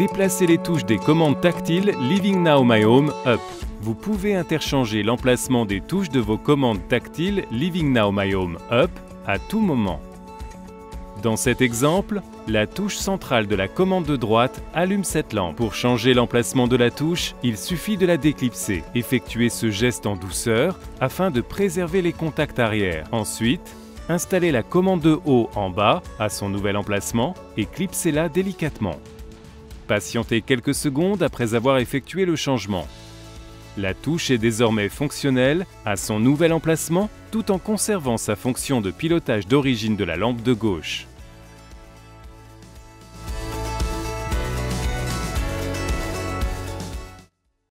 Déplacez les touches des commandes tactiles Living Now My Home Up. Vous pouvez interchanger l'emplacement des touches de vos commandes tactiles Living Now My Home Up à tout moment. Dans cet exemple, la touche centrale de la commande de droite allume cette lampe. Pour changer l'emplacement de la touche, il suffit de la déclipser. Effectuez ce geste en douceur afin de préserver les contacts arrière. Ensuite, installez la commande de haut en bas à son nouvel emplacement et clipsez-la délicatement. Patientez quelques secondes après avoir effectué le changement. La touche est désormais fonctionnelle à son nouvel emplacement tout en conservant sa fonction de pilotage d'origine de la lampe de gauche.